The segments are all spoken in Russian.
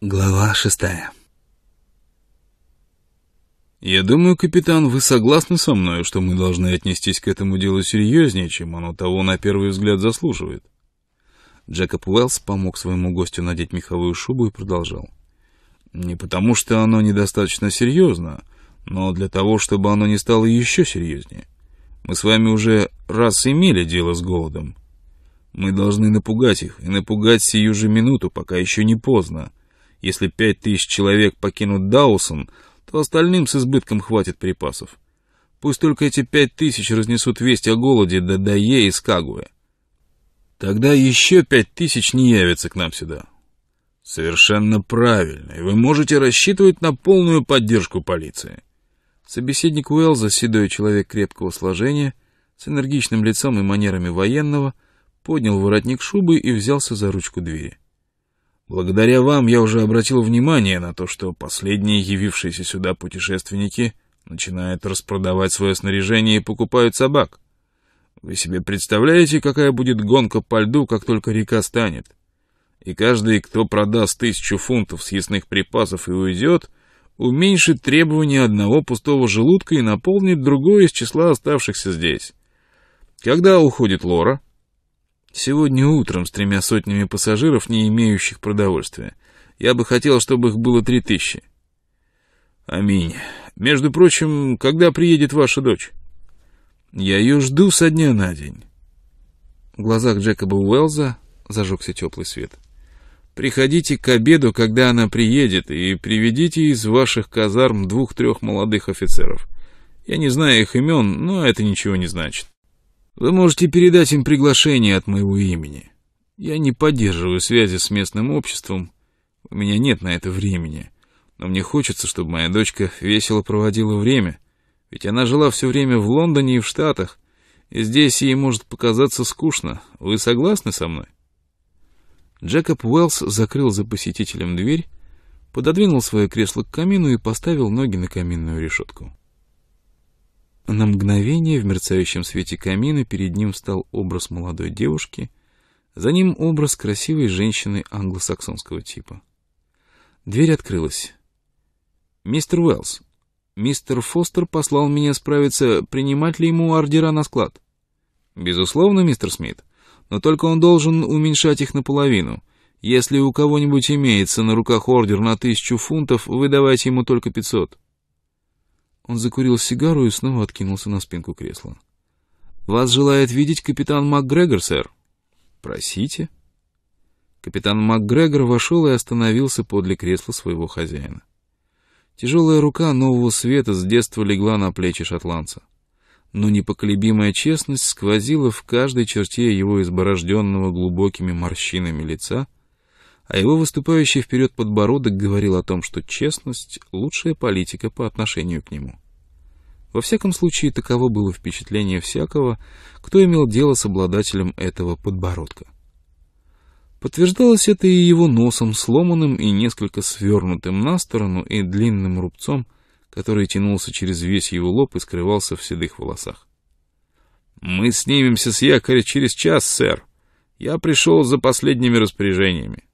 Глава шестая «Я думаю, капитан, вы согласны со мной, что мы должны отнестись к этому делу серьезнее, чем оно того на первый взгляд заслуживает?» Джекоб Уэллс помог своему гостю надеть меховую шубу и продолжал. «Не потому, что оно недостаточно серьезно, но для того, чтобы оно не стало еще серьезнее. Мы с вами уже раз имели дело с голодом. Мы должны напугать их, и напугать сию же минуту, пока еще не поздно. Если пять тысяч человек покинут Даусон, то остальным с избытком хватит припасов. Пусть только эти пять тысяч разнесут весть о голоде до Дае и Скагуэ. Тогда еще пять тысяч не явятся к нам сюда. Совершенно правильно, и вы можете рассчитывать на полную поддержку полиции. Собеседник Уэллза, седой человек крепкого сложения, с энергичным лицом и манерами военного, поднял воротник шубы и взялся за ручку двери. Благодаря вам я уже обратил внимание на то, что последние явившиеся сюда путешественники начинают распродавать свое снаряжение и покупают собак. Вы себе представляете, какая будет гонка по льду, как только река станет? И каждый, кто продаст тысячу фунтов съестных припасов и уйдет, уменьшит требования одного пустого желудка и наполнит другое из числа оставшихся здесь. Когда уходит Лора? Сегодня утром с тремя сотнями пассажиров, не имеющих продовольствия. Я бы хотел, чтобы их было три тысячи. Аминь. Между прочим, когда приедет ваша дочь? Я ее жду со дня на день. В глазах Джекоба Уэллза зажегся теплый свет. Приходите к обеду, когда она приедет, и приведите из ваших казарм двух-трех молодых офицеров. Я не знаю их имен, но это ничего не значит. Вы можете передать им приглашение от моего имени. Я не поддерживаю связи с местным обществом, у меня нет на это времени, но мне хочется, чтобы моя дочка весело проводила время, ведь она жила все время в Лондоне и в Штатах, и здесь ей может показаться скучно. Вы согласны со мной?» Джекоб Уэллс закрыл за посетителем дверь, пододвинул свое кресло к камину и поставил ноги на каминную решетку. На мгновение в мерцающем свете камина перед ним встал образ молодой девушки, за ним образ красивой женщины англосаксонского типа. Дверь открылась. «Мистер Уэллс, мистер Фостер послал меня справиться, принимать ли ему ордера на склад». «Безусловно, мистер Смит, но только он должен уменьшать их наполовину. Если у кого-нибудь имеется на руках ордер на тысячу фунтов, вы давайте ему только пятьсот». Он закурил сигару и снова откинулся на спинку кресла. «Вас желает видеть капитан МакГрегор, сэр?» «Просите». Капитан МакГрегор вошел и остановился подле кресла своего хозяина. Тяжелая рука нового света с детства легла на плечи шотландца. Но непоколебимая честность сквозила в каждой черте его изборожденного глубокими морщинами лица, а его выступающий вперед подбородок говорил о том, что честность — лучшая политика по отношению к нему. Во всяком случае, таково было впечатление всякого, кто имел дело с обладателем этого подбородка. Подтверждалось это и его носом, сломанным и несколько свернутым на сторону, и длинным рубцом, который тянулся через весь его лоб и скрывался в седых волосах. «Мы снимемся с якоря через час, сэр. Я пришел за последними распоряжениями».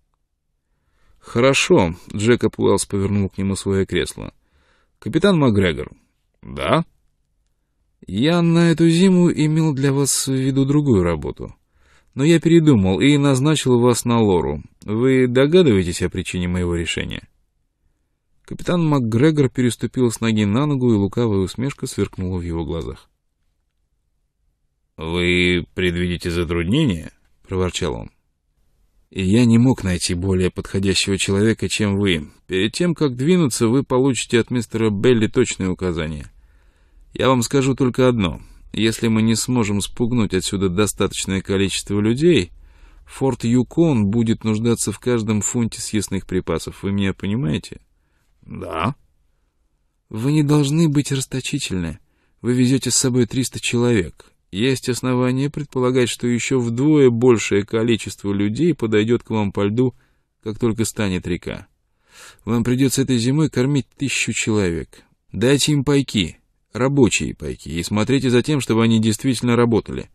«Хорошо», — Джекоб Уэллс повернул к нему свое кресло. «Капитан Макгрегор». «Да?» «Я на эту зиму имел для вас в виду другую работу. Но я передумал и назначил вас на Лору. Вы догадываетесь о причине моего решения?» Капитан МакГрегор переступил с ноги на ногу, и лукавая усмешка сверкнула в его глазах. «Вы предвидите затруднения?» — проворчал он и я не мог найти более подходящего человека, чем вы. Перед тем, как двинуться, вы получите от мистера Белли точные указания. Я вам скажу только одно. Если мы не сможем спугнуть отсюда достаточное количество людей, форт Юкон будет нуждаться в каждом фунте съестных припасов. Вы меня понимаете? Да. Вы не должны быть расточительны. Вы везете с собой 300 человек. Есть основания предполагать, что еще вдвое большее количество людей подойдет к вам по льду, как только станет река. Вам придется этой зимой кормить тысячу человек. Дайте им пайки, рабочие пайки, и смотрите за тем, чтобы они действительно работали.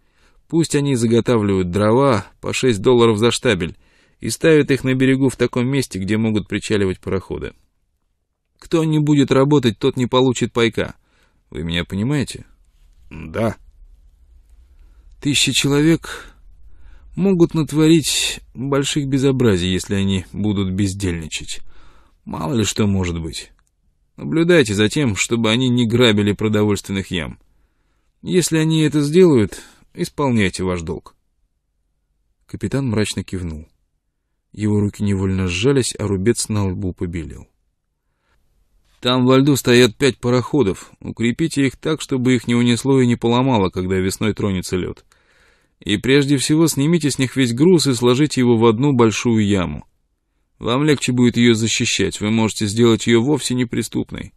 Пусть они заготавливают дрова по 6 долларов за штабель, и ставят их на берегу в таком месте, где могут причаливать пароходы. Кто не будет работать, тот не получит пайка. Вы меня понимаете? Да. Тысячи человек могут натворить больших безобразий, если они будут бездельничать. Мало ли что может быть. Наблюдайте за тем, чтобы они не грабили продовольственных ям. Если они это сделают, исполняйте ваш долг. Капитан мрачно кивнул. Его руки невольно сжались, а рубец на лбу побелел. Там во льду стоят пять пароходов. Укрепите их так, чтобы их не унесло и не поломало, когда весной тронется лед. И прежде всего снимите с них весь груз и сложите его в одну большую яму. Вам легче будет ее защищать, вы можете сделать ее вовсе неприступной.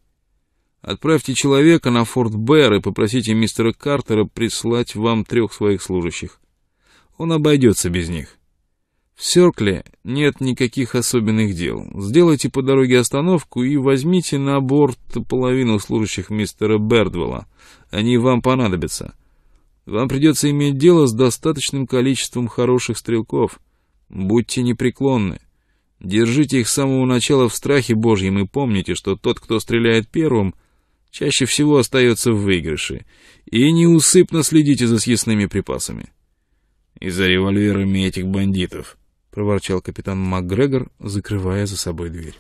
Отправьте человека на форт Бэр и попросите мистера Картера прислать вам трех своих служащих. Он обойдется без них. В Серкле нет никаких особенных дел. Сделайте по дороге остановку и возьмите на борт половину служащих мистера Бердвелла. Они вам понадобятся. Вам придется иметь дело с достаточным количеством хороших стрелков. Будьте непреклонны. Держите их с самого начала в страхе Божьем и помните, что тот, кто стреляет первым, чаще всего остается в выигрыше. И неусыпно следите за съестными припасами. И за револьверами этих бандитов, — проворчал капитан МакГрегор, закрывая за собой дверь.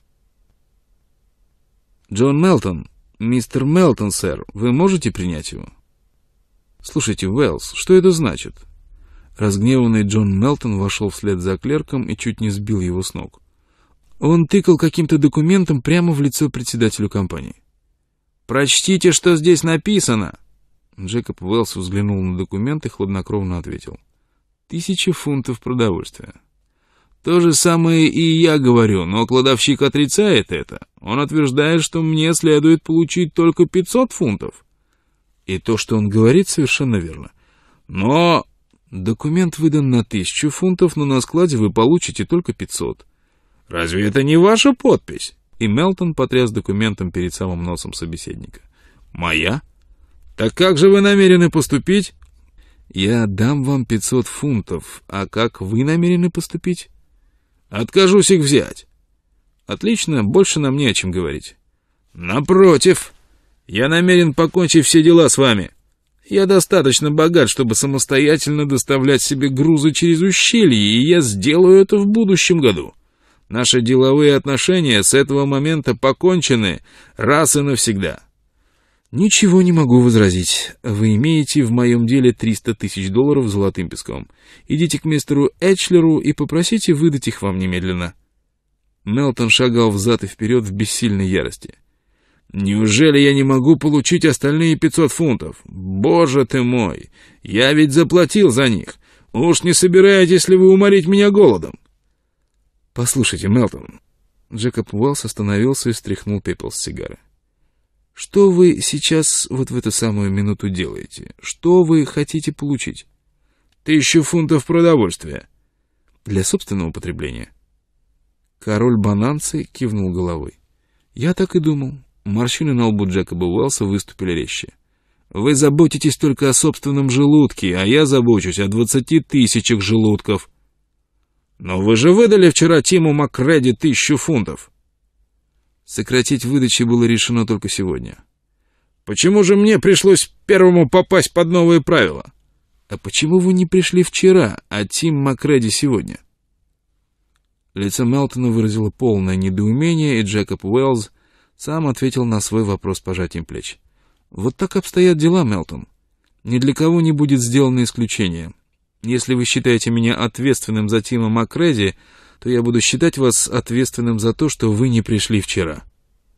«Джон Мелтон, мистер Мелтон, сэр, вы можете принять его?» «Слушайте, Уэллс, что это значит?» Разгневанный Джон Мелтон вошел вслед за клерком и чуть не сбил его с ног. Он тыкал каким-то документом прямо в лицо председателю компании. «Прочтите, что здесь написано!» Джекоб Уэллс взглянул на документ и хладнокровно ответил. «Тысяча фунтов продовольствия». То же самое и я говорю, но кладовщик отрицает это. Он утверждает, что мне следует получить только 500 фунтов. И то, что он говорит, совершенно верно. Но документ выдан на тысячу фунтов, но на складе вы получите только 500. Разве это не ваша подпись? И Мелтон потряс документом перед самым носом собеседника. Моя? Так как же вы намерены поступить? Я дам вам 500 фунтов, а как вы намерены поступить? Откажусь их взять. Отлично, больше нам не о чем говорить. Напротив, я намерен покончить все дела с вами. Я достаточно богат, чтобы самостоятельно доставлять себе грузы через ущелье, и я сделаю это в будущем году. Наши деловые отношения с этого момента покончены раз и навсегда. Ничего не могу возразить. Вы имеете в моем деле 300 тысяч долларов золотым песком. Идите к мистеру Эчлеру и попросите выдать их вам немедленно. Мелтон шагал взад и вперед в бессильной ярости. «Неужели я не могу получить остальные 500 фунтов? Боже ты мой! Я ведь заплатил за них! Уж не собираетесь ли вы уморить меня голодом?» «Послушайте, Мелтон...» Джекоб Уэллс остановился и стряхнул пепел с сигары. «Что вы сейчас вот в эту самую минуту делаете? Что вы хотите получить?» «Тысячу фунтов продовольствия». «Для собственного потребления?» Король Бананцы кивнул головой. «Я так и думал». Морщины на лбу Джекоба Уэллса выступили резче. «Вы заботитесь только о собственном желудке, а я забочусь о двадцати тысячах желудков». «Но вы же выдали вчера Тиму Макреди тысячу фунтов». Сократить выдачи было решено только сегодня. «Почему же мне пришлось первому попасть под новые правила?» «А почему вы не пришли вчера, а Тим Макреди сегодня?» Лицо Мелтона выразило полное недоумение, и Джекоб Уэллс сам ответил на свой вопрос пожатием плеч. «Вот так обстоят дела, Мелтон. Ни для кого не будет сделано исключение. Если вы считаете меня ответственным за Тима Макреди, то я буду считать вас ответственным за то, что вы не пришли вчера.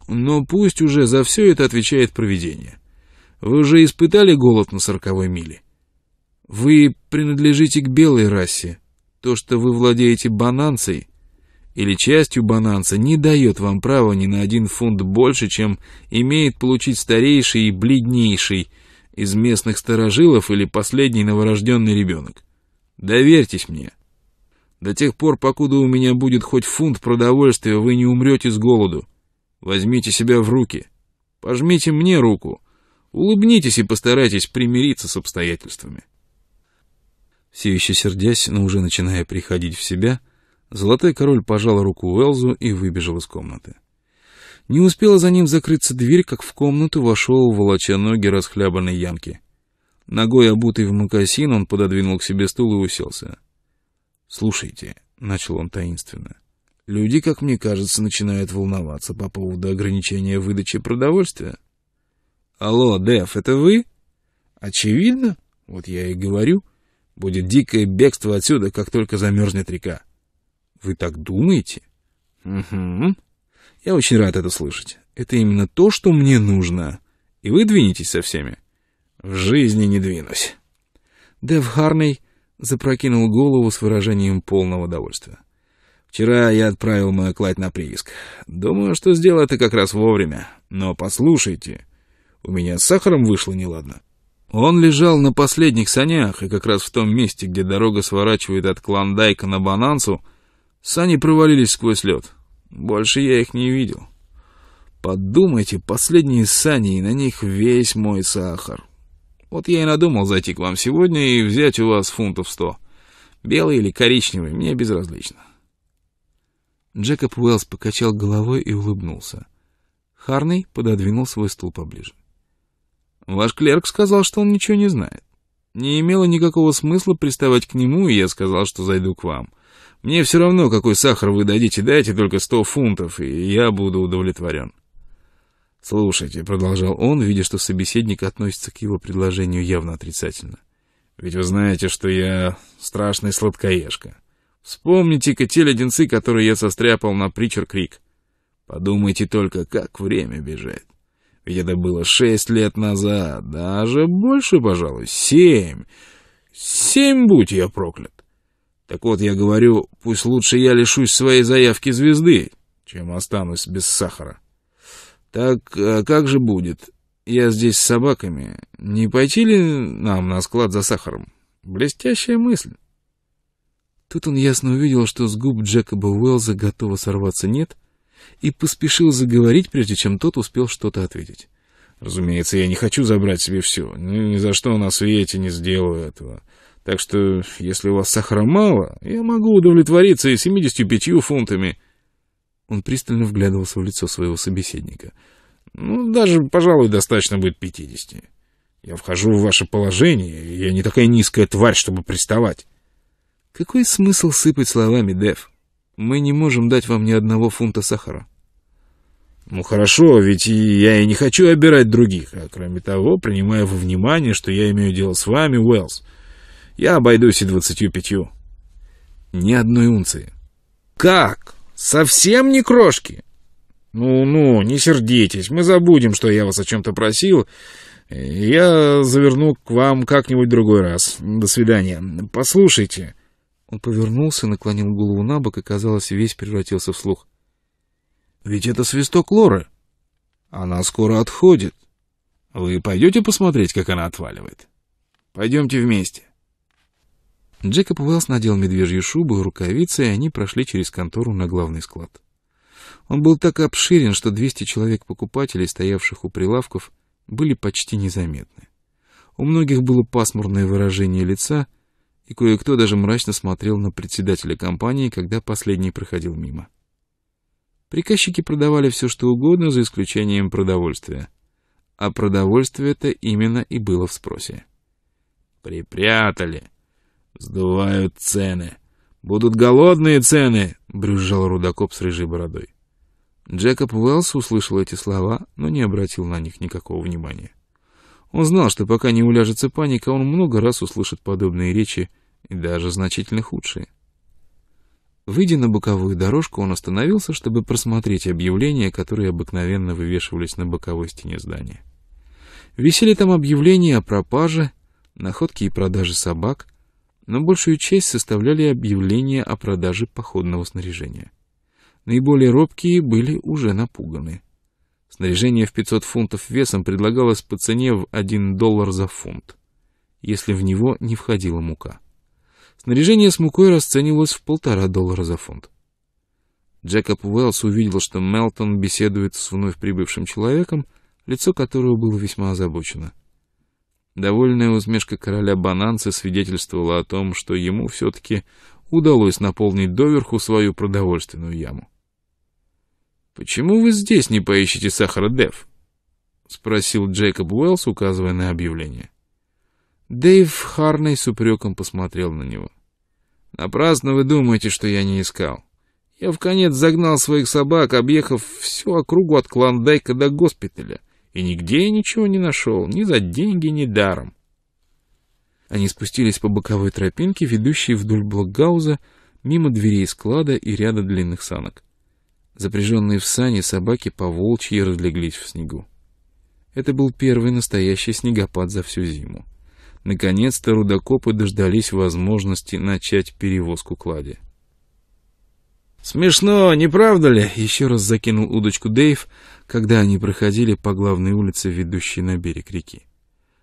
Но пусть уже за все это отвечает провидение. Вы уже испытали голод на сороковой миле? Вы принадлежите к белой расе. То, что вы владеете бананцей или частью бананца, не дает вам права ни на один фунт больше, чем имеет получить старейший и бледнейший из местных старожилов или последний новорожденный ребенок. Доверьтесь мне. До тех пор, покуда у меня будет хоть фунт продовольствия, вы не умрете с голоду. Возьмите себя в руки. Пожмите мне руку. Улыбнитесь и постарайтесь примириться с обстоятельствами. Все еще сердясь, но уже начиная приходить в себя, Золотой король пожал руку Уэлзу и выбежал из комнаты. Не успела за ним закрыться дверь, как в комнату вошел, волоча ноги расхлябанной Янки. Ногой обутый в мокасин, он пододвинул к себе стул и уселся. «Слушайте», — начал он таинственно, — «люди, как мне кажется, начинают волноваться по поводу ограничения выдачи продовольствия». «Алло, Дэв, это вы?» «Очевидно. Вот я и говорю. Будет дикое бегство отсюда, как только замерзнет река». «Вы так думаете?» «Угу. Я очень рад это слышать. Это именно то, что мне нужно. И вы двинетесь со всеми?» «В жизни не двинусь». Дэв Харней запрокинул голову с выражением полного удовольствия. «Вчера я отправил мою кладь на прииск. Думаю, что сделал это как раз вовремя. Но послушайте, у меня с сахаром вышло неладно». Он лежал на последних санях, и как раз в том месте, где дорога сворачивает от Клондайка на Банансу, сани провалились сквозь лед. Больше я их не видел. Подумайте, последние сани, и на них весь мой сахар. Вот я и надумал зайти к вам сегодня и взять у вас фунтов сто. Белый или коричневый, мне безразлично. Джекоб Уэллс покачал головой и улыбнулся. Харней пододвинул свой стул поближе. Ваш клерк сказал, что он ничего не знает. Не имело никакого смысла приставать к нему, и я сказал, что зайду к вам. Мне все равно, какой сахар вы дадите, дайте только сто фунтов, и я буду удовлетворен. «Слушайте», — продолжал он, видя, что собеседник относится к его предложению явно отрицательно. «Ведь вы знаете, что я страшный сладкоежка. Вспомните-ка те леденцы, которые я состряпал на Причер Крик. Подумайте только, как время бежит. Ведь это было шесть лет назад, даже больше, пожалуй, семь. Семь, будь я проклят. Так вот, я говорю, пусть лучше я лишусь своей заявки звезды, чем останусь без сахара. Так а как же будет? Я здесь с собаками. Не пойти ли нам на склад за сахаром? Блестящая мысль. Тут он ясно увидел, что с губ Джекоба Уэллза готово сорваться «нет», и поспешил заговорить, прежде чем тот успел что-то ответить. «Разумеется, я не хочу забрать себе все. Ни за что на свете не сделаю этого. Так что, если у вас сахара мало, я могу удовлетвориться и 75 фунтами». Он пристально вглядывался в лицо своего собеседника. «Ну, даже, пожалуй, достаточно будет пятидесяти. Я вхожу в ваше положение, я не такая низкая тварь, чтобы приставать». «Какой смысл сыпать словами, Дэв? Мы не можем дать вам ни одного фунта сахара». «Ну хорошо, ведь я и не хочу обирать других, а кроме того, принимая во внимание, что я имею дело с вами, Уэллс, я обойдусь и двадцатью пятью». «Ни одной унции». «Как?» Совсем не крошки? Ну-ну, не сердитесь, мы забудем, что я вас о чем-то просил. Я заверну к вам как-нибудь другой раз. До свидания. Послушайте. Он повернулся, наклонил голову на бок и, казалось, весь превратился в слух. Ведь это свисток Лоры. Она скоро отходит. Вы пойдете посмотреть, как она отваливает? Пойдемте вместе. Джекоб Уэллс надел медвежью шубу и рукавицы, и они прошли через контору на главный склад. Он был так обширен, что 200 человек-покупателей, стоявших у прилавков, были почти незаметны. У многих было пасмурное выражение лица, и кое-кто даже мрачно смотрел на председателя компании, когда последний проходил мимо. Приказчики продавали все, что угодно, за исключением продовольствия. А продовольствие-то именно и было в спросе. «Припрятали!» Сдувают цены. Будут голодные цены, брюзжал рудокоп с рыжей бородой. Джекоб Уэллс услышал эти слова, но не обратил на них никакого внимания. Он знал, что пока не уляжется паника, он много раз услышит подобные речи, и даже значительно худшие. Выйдя на боковую дорожку, он остановился, чтобы просмотреть объявления, которые обыкновенно вывешивались на боковой стене здания. Висели там объявления о пропаже, находке и продаже собак, но большую часть составляли объявления о продаже походного снаряжения. Наиболее робкие были уже напуганы. Снаряжение в 500 фунтов весом предлагалось по цене в 1 доллар за фунт, если в него не входила мука. Снаряжение с мукой расценивалось в полтора доллара за фунт. Джекоб Уэллс увидел, что Мелтон беседует с вновь прибывшим человеком, лицо которого было весьма озабочено — Довольная усмешка короля Бананцы свидетельствовала о том, что ему все-таки удалось наполнить доверху свою продовольственную яму. «Почему вы здесь не поищете сахара, Дэв?» — спросил Джейкоб Уэллс, указывая на объявление. Дэйв Харней с упреком посмотрел на него. «Напрасно вы думаете, что я не искал. Я в конец загнал своих собак, объехав всю округу от Клондайка до госпиталя, и нигде я ничего не нашел, ни за деньги, ни даром». Они спустились по боковой тропинке, ведущей вдоль блокгауза, мимо дверей склада и ряда длинных санок. Запряженные в сани собаки по волчьи разлеглись в снегу. Это был первый настоящий снегопад за всю зиму. Наконец-то рудокопы дождались возможности начать перевозку клади. «Смешно, не правда ли?» — еще раз закинул удочку Дэйв, когда они проходили по главной улице, ведущей на берег реки.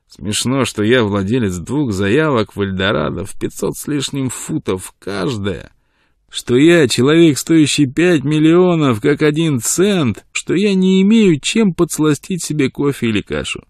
«Смешно, что я владелец двух заявок в Эльдорадо в пятьсот с лишним футов каждая, что я человек, стоящий пять миллионов, как один цент, что я не имею чем подсластить себе кофе или кашу.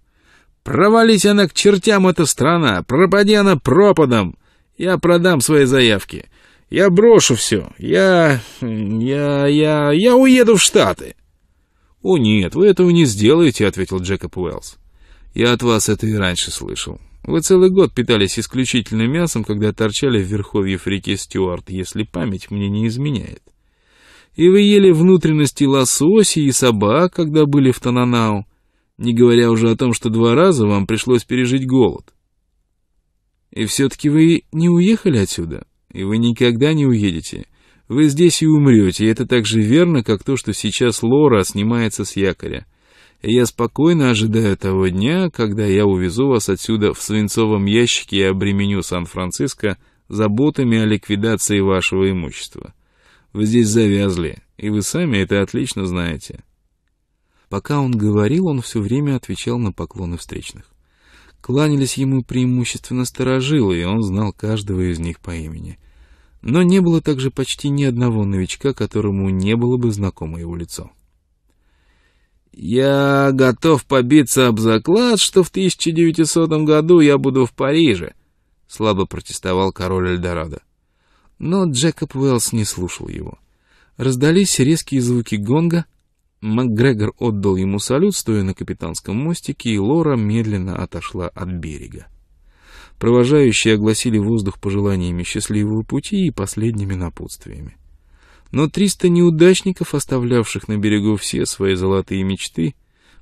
Провались она к чертям, эта страна, пропади она пропадом. Я продам свои заявки. Я брошу все. Я... я... я... я уеду в Штаты. — О нет, вы этого не сделаете, — ответил Джекоб Уэллс. — Я от вас это и раньше слышал. Вы целый год питались исключительно мясом, когда торчали в верховье реки Стюарт, если память мне не изменяет. И вы ели внутренности лососи и собак, когда были в Тананау, не говоря уже о том, что два раза вам пришлось пережить голод. И все-таки вы не уехали отсюда, и вы никогда не уедете. Вы здесь и умрете, и это так же верно, как то, что сейчас Лора снимается с якоря и я спокойно ожидаю того дня, когда я увезу вас отсюда в свинцовом ящике и обременю Сан-Франциско заботами о ликвидации вашего имущества. Вы здесь завязли, и вы сами это отлично знаете». Пока он говорил, он все время отвечал на поклоны встречных. Кланялись ему преимущественно сторожилы, и он знал каждого из них по имени. Но не было также почти ни одного новичка, которому не было бы знакомо его лицо. «Я готов побиться об заклад, что в 1900 году я буду в Париже», — слабо протестовал король Эльдорадо. Но Джекоб Уэллс не слушал его. Раздались резкие звуки гонга, МакГрегор отдал ему салют, стоя на капитанском мостике, и Лора медленно отошла от берега. Провожающие огласили воздух пожеланиями счастливого пути и последними напутствиями. Но триста неудачников, оставлявших на берегу все свои золотые мечты,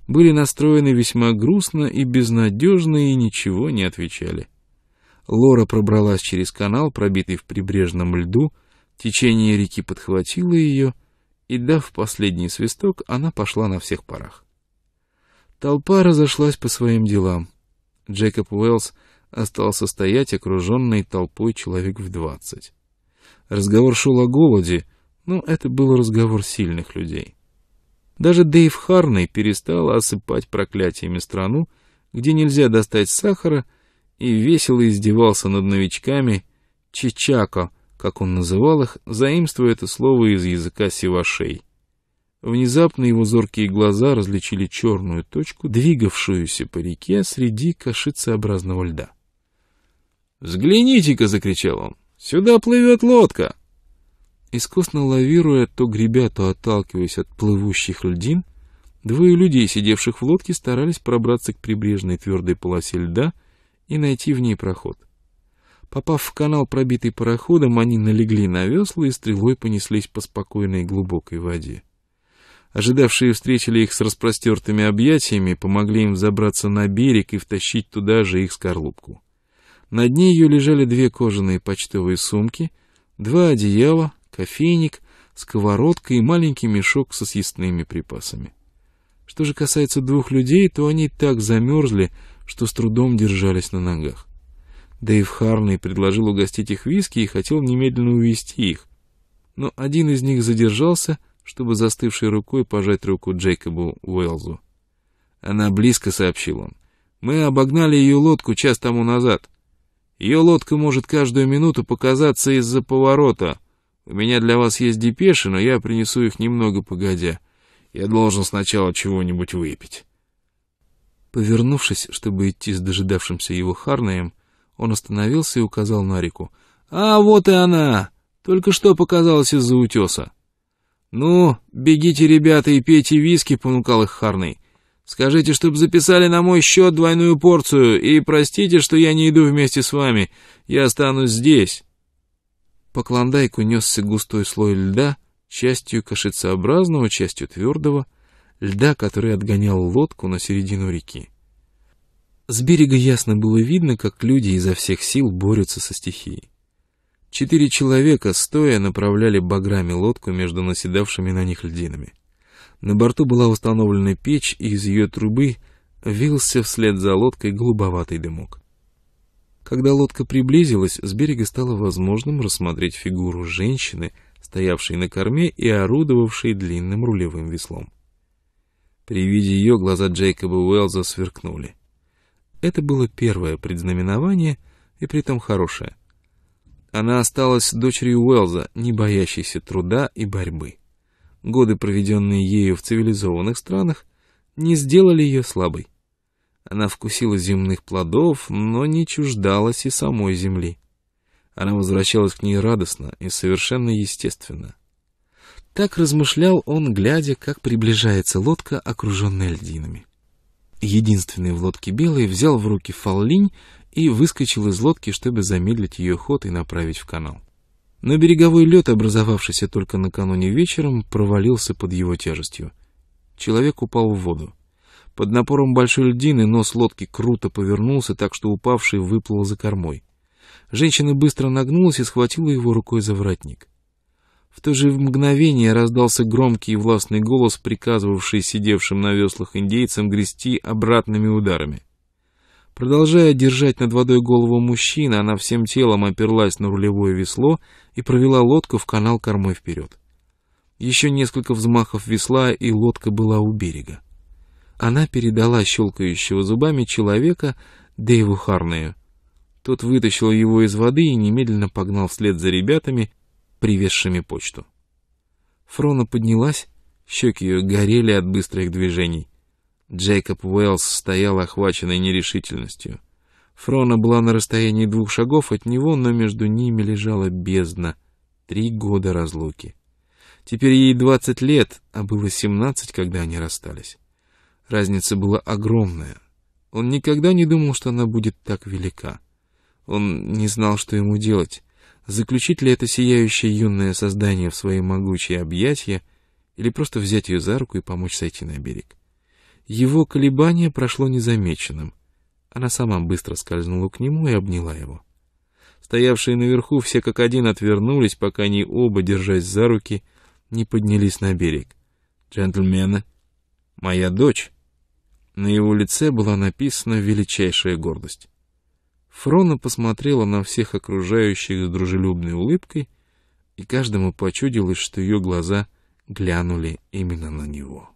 были настроены весьма грустно и безнадежно и ничего не отвечали. Лора пробралась через канал, пробитый в прибрежном льду, течение реки подхватило ее, и, дав последний свисток, она пошла на всех парах. Толпа разошлась по своим делам. Джейкоб Уэллс остался стоять, окруженный толпой человек в двадцать. Разговор шел о голоде, но это был разговор сильных людей. Даже Дэйв Харней перестал осыпать проклятиями страну, где нельзя достать сахара, и весело издевался над новичками Чичако, как он называл их, заимствуя это слово из языка сивашей. Внезапно его зоркие глаза различили черную точку, двигавшуюся по реке среди кашицеобразного льда. «Взгляните-ка!» — закричал он. «Сюда плывет лодка!» Искусно лавируя, то гребя, то отталкиваясь от плывущих льдин, двое людей, сидевших в лодке, старались пробраться к прибрежной твердой полосе льда и найти в ней проход. Попав в канал, пробитый пароходом, они налегли на весла и стрелой понеслись по спокойной глубокой воде. Ожидавшие встретили их с распростертыми объятиями, помогли им забраться на берег и втащить туда же их скорлупку. На дне ее лежали две кожаные почтовые сумки, два одеяла, кофейник, сковородка и маленький мешок со съестными припасами. Что же касается двух людей, то они так замерзли, что с трудом держались на ногах. Дэйв Харней предложил угостить их виски и хотел немедленно увести их. Но один из них задержался, чтобы застывшей рукой пожать руку Джейкобу Уэлзу. «Она близко», — сообщил он. «Мы обогнали ее лодку час тому назад. Ее лодка может каждую минуту показаться из-за поворота». У меня для вас есть депеши, но я принесу их немного погодя. Я должен сначала чего-нибудь выпить». Повернувшись, чтобы идти с дожидавшимся его Харнеем, он остановился и указал на реку. «А, вот и она! Только что показалось из-за утеса. «Ну, бегите, ребята, и пейте виски», — понукал их Харней. «Скажите, чтоб записали на мой счет двойную порцию, и простите, что я не иду вместе с вами. Я останусь здесь». По клондайку несся густой слой льда, частью кашицеобразного, частью твердого, льда, который отгонял лодку на середину реки. С берега ясно было видно, как люди изо всех сил борются со стихией. Четыре человека, стоя, направляли баграми лодку между наседавшими на них льдинами. На борту была установлена печь, и из ее трубы вился вслед за лодкой голубоватый дымок. Когда лодка приблизилась, с берега стало возможным рассмотреть фигуру женщины, стоявшей на корме и орудовавшей длинным рулевым веслом. При виде ее глаза Джейкоба Уэллза сверкнули. Это было первое предзнаменование, и притом хорошее. Она осталась дочерью Уэллза, не боящейся труда и борьбы. Годы, проведенные ею в цивилизованных странах, не сделали ее слабой. Она вкусила земных плодов, но не чуждалась и самой земли. Она возвращалась к ней радостно и совершенно естественно. Так размышлял он, глядя, как приближается лодка, окруженная льдинами. Единственный в лодке белый взял в руки фаллинь и выскочил из лодки, чтобы замедлить ее ход и направить в канал. Но береговой лед, образовавшийся только накануне вечером, провалился под его тяжестью. Человек упал в воду. Под напором большой льдины нос лодки круто повернулся, так что упавший выплыл за кормой. Женщина быстро нагнулась и схватила его рукой за воротник. В то же мгновение раздался громкий и властный голос, приказывавший сидевшим на веслах индейцам грести обратными ударами. Продолжая держать над водой голову мужчины, она всем телом оперлась на рулевое весло и провела лодку в канал кормой вперед. Еще несколько взмахов весла, и лодка была у берега. Она передала щелкающего зубами человека Дэйву Харнею. Тот вытащил его из воды и немедленно погнал вслед за ребятами, привезшими почту. Фрона поднялась, щеки ее горели от быстрых движений. Джейкоб Уэллс стоял охваченный нерешительностью. Фрона была на расстоянии двух шагов от него, но между ними лежала бездна. Три года разлуки. Теперь ей двадцать лет, а было семнадцать, когда они расстались. Разница была огромная. Он никогда не думал, что она будет так велика. Он не знал, что ему делать. Заключить ли это сияющее юное создание в свои могучие объятия или просто взять ее за руку и помочь сойти на берег. Его колебание прошло незамеченным. Она сама быстро скользнула к нему и обняла его. Стоявшие наверху все как один отвернулись, пока они оба, держась за руки, не поднялись на берег. «Джентльмены, моя дочь!» На его лице была написана величайшая гордость. Фрона посмотрела на всех окружающих с дружелюбной улыбкой, и каждому почудилось, что ее глаза глянули именно на него.